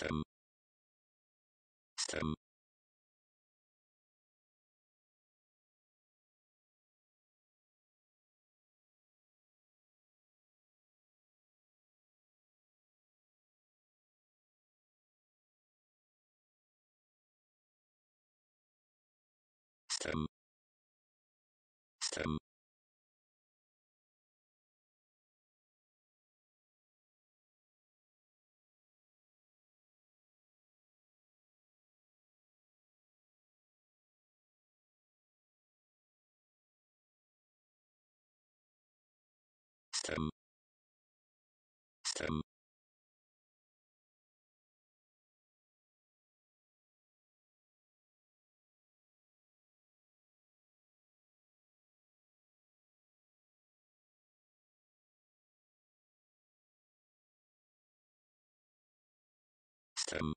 stem stem stem stem stem stem stem